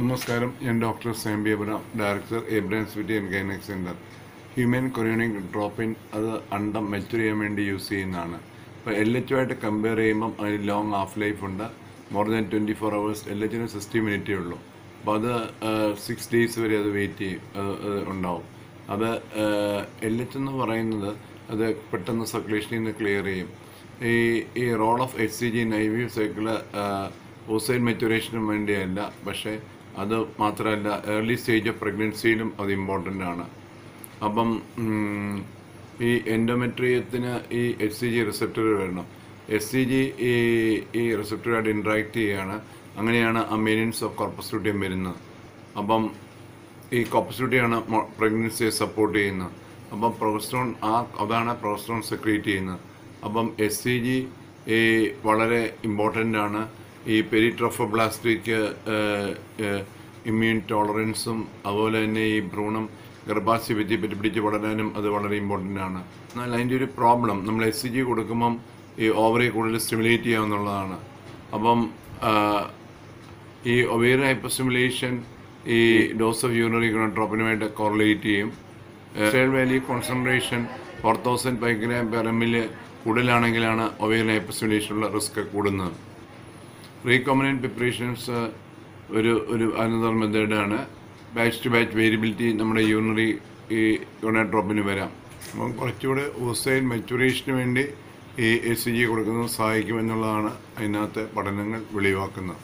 നമസ്കാരം. ഞാൻ doctor Sambi Abram director എബ്രൻസ് വിറ്റി and gynaec centre human chorionic ഡ്രോപ്പിൻ അത് അണ്ടം മെച്ചൂർ ചെയ്യാൻ വേണ്ടി യൂസ് ചെയ്യുന്നതാണ്. ഇപ്പോൾ എൽ എച്ച് ആയിട്ട് കമ്പയർ ചെയ്യുമ്പം അതിന് ലോങ് ഹാഫ് ലൈഫ് ഉണ്ട്. More than twenty four hours L എച്ചിന് sixty മിനിറ്റേ ഉള്ളൂ. അപ്പോൾ അത് സിക്സ് ഡേയ്സ് വരെ അത് വെയിറ്റ് ചെയ്യും. ഉണ്ടാവും. അത് എൽ എച്ച് എന്ന് പറയുന്നത് അത് പെട്ടെന്ന് സർക്കുലേഷനിൽ നിന്ന് ക്ലിയർ ചെയ്യും. ഈ ഈ role of H C G നൈവ്യൂ cycle ഓസൈൻ മെച്ചുറേഷനും വേണ്ടിയല്ല. പക്ഷേ അത് മാത്രമല്ല ഏർലി സ്റ്റേജ് ഓഫ് പ്രഗ്നൻസിയിലും അത് ഇമ്പോർട്ടന്റ് ആണ്. അപ്പം ഈ എൻഡോമെട്രിയത്തിന് ഈ എച്ച് സി ജി റിസപ്റ്റർ വേണം. എച്ച് സി ജി ഈ ഈ റിസപ്റ്ററുമായിട്ട് ഇൻട്രാക്ട് ചെയ്യുകയാണ് അങ്ങനെയാണ് ആ മെയിനൻസ് ഓഫ് കോർപ്പസ്ലൂട്ടിയം വരുന്നത്. അപ്പം ഈ കോപ്പസ്ലൂട്ടിയാണ് പ്രഗ്നൻസിയെ സപ്പോർട്ട് ചെയ്യുന്നത്. അപ്പം പ്രൊഗസ്ട്രോൺ ആ അതാണ് പ്രൊഗസ്ട്രോൺ സെക്രീറ്റ് ചെയ്യുന്നത്. അപ്പം എസ് സി ജി വളരെ ഇമ്പോർട്ടന്റ് ആണ്. ഈ പെരിട്രോഫോബ്ലാസ്റ്റിക് ഇമ്മ്യൂൺ ടോളറൻസും അതുപോലെ തന്നെ ഈ ഭ്രൂണം ഗർഭാശയ വിദ്യ പിടിപ്പിടിച്ച് വളരാനും അത് വളരെ ഇമ്പോർട്ടന്റ് ആണ്. എന്നാൽ അതിന്റെ ഒരു പ്രോബ്ലം നമ്മൾ എസ് സി ജി കൊടുക്കുമ്പം ഈ ഓവറി കൂടുതൽ സ്റ്റിമുലേറ്റ് ചെയ്യാമെന്നുള്ളതാണ് അപ്പം ഈ ഈ ഹൈപ്പർ ഹൈപ്പർസ്റ്റിമുലേഷൻ ഈ ഡോസ് ഓഫ് യൂറിനറി ഗുണട്രോപ്പിനുമായിട്ട് കോറിലേറ്റ് ചെയ്യും. സ്റ്റേൾ value concentration four thousand picogram per എമ്മിൽ കൂടുതലാണെങ്കിലാണ് ഒവേറിയൻ ഹൈപ്പർസ്റ്റിമുലേഷനുള്ള റിസ്ക് കൂടുന്നത്. റീകോമിനന്റ് പ്രിപ്പറേഷൻസ് ഒരു ഒരു അനദർ മെത്തേഡാണ് ബാച്ച് ടു ബാച്ച് വേരിയബിലിറ്റി നമ്മുടെ യൂണറി ഈ ഗുണട്രോപ്പിന് വരാം. അപ്പം കുറച്ചുകൂടെ ഓസൈൻ മെച്ചുറേഷന് വേണ്ടി ഈ എസ് സി ജി കൊടുക്കുന്നത് സഹായിക്കുമെന്നുള്ളതാണ് അതിനകത്ത് പഠനങ്ങൾ വെളിവാക്കുന്നത്.